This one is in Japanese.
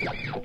Yeah.